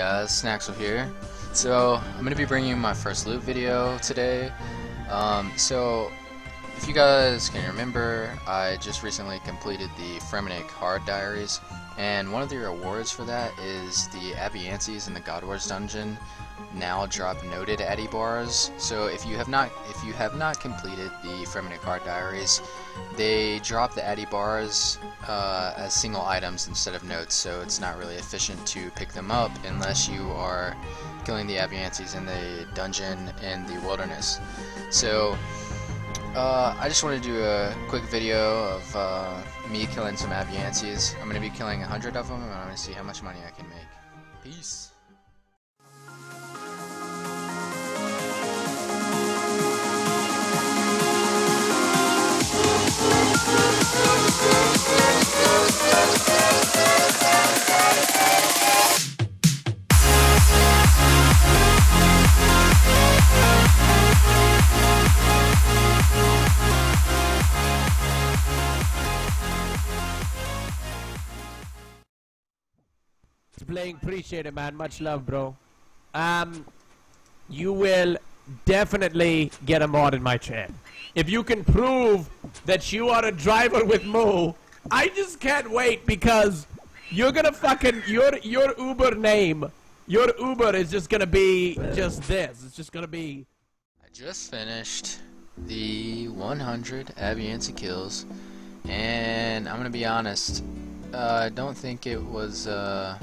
guys, Snaxle here. So, I'm going to be bringing you my first loot video today. Um, so, if you guys can remember, I just recently completed the Fremennik Hard Diaries, and one of the rewards for that is the Aviansies in the God Wars dungeon now drop noted Addy bars. So if you have not if you have not completed the Fremennik Hard Diaries, they drop the Addy bars uh, as single items instead of notes, so it's not really efficient to pick them up unless you are killing the Aviansies in the dungeon in the wilderness. So uh, I just want to do a quick video of uh, me killing some Aviansies. I'm going to be killing a hundred of them and I'm going to see how much money I can make. Peace. Playing. Appreciate it, man. Much love, bro. Um, you will definitely get a mod in my chat. If you can prove that you are a driver with Mo, I just can't wait because you're gonna fucking your your Uber name, your Uber is just gonna be just this. It's just gonna be. I just finished the 100 Aviansie kills, and I'm gonna be honest. Uh, I don't think it was. Uh,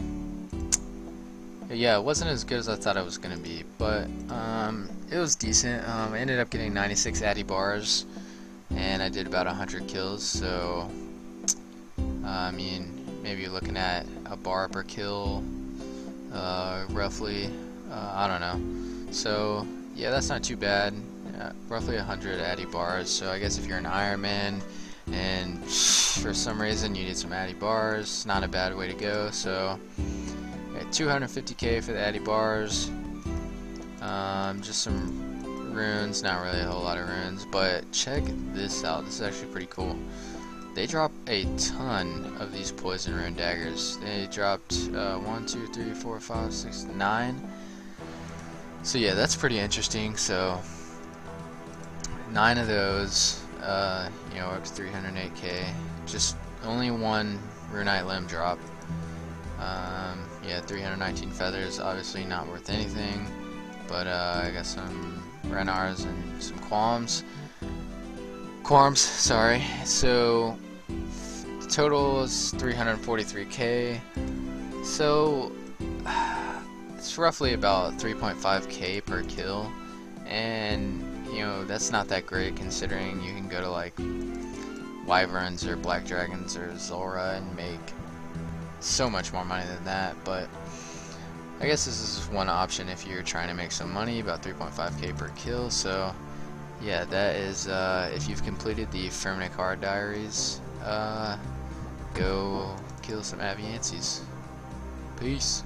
yeah, it wasn't as good as I thought it was gonna be, but um, it was decent. Um, I ended up getting 96 Addy bars, and I did about 100 kills. So, uh, I mean, maybe you're looking at a bar per kill, uh, roughly. Uh, I don't know. So, yeah, that's not too bad. Uh, roughly 100 Addy bars. So I guess if you're an Ironman and for some reason you need some Addy bars, not a bad way to go. So. 250k for the Addy bars. Um, just some runes, not really a whole lot of runes, but check this out. This is actually pretty cool. They dropped a ton of these poison rune daggers. They dropped uh, 1, 2, 3, 4, 5, 6, 9. So yeah, that's pretty interesting. So, 9 of those, uh, you know, up to 308k. Just only one runite limb drop. Um, yeah, 319 feathers, obviously not worth anything, but uh, I got some Ranarrs and some Kwuarms. Kwuarms, sorry. So, the total is 343k. So, it's roughly about 3.5k per kill, and you know, that's not that great considering you can go to like Wyverns or Black Dragons or Zulrah and make so much more money than that, but I guess this is one option if you're trying to make some money, about 3.5k per kill, so yeah, that is, uh, if you've completed the Hard Diaries, uh, go kill some Aviansies. Peace.